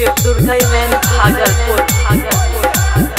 Shiv Durga man Bhagalpur Bhagalpur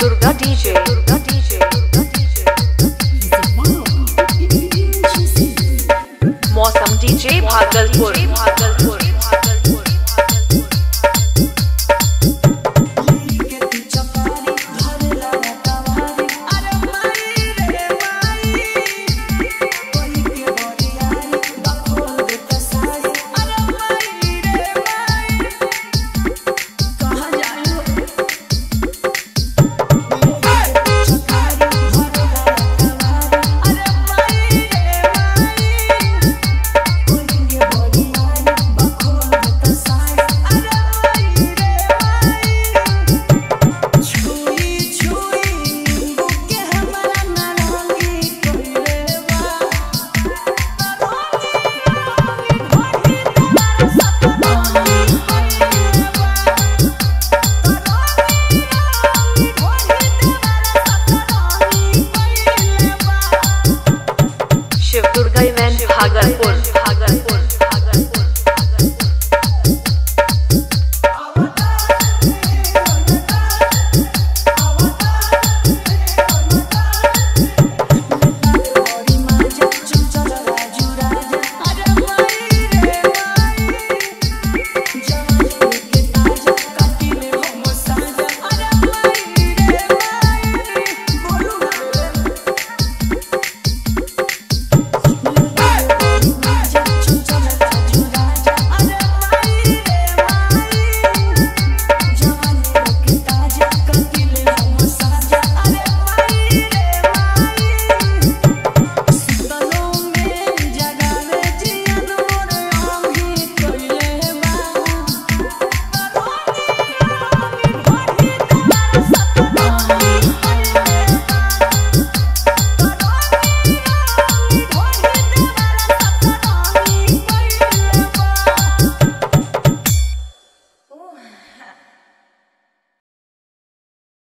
Durga DJ Durga DJ मौसम DJ. Bhagalpur Bhagalpur Bhagalpur. Douglas.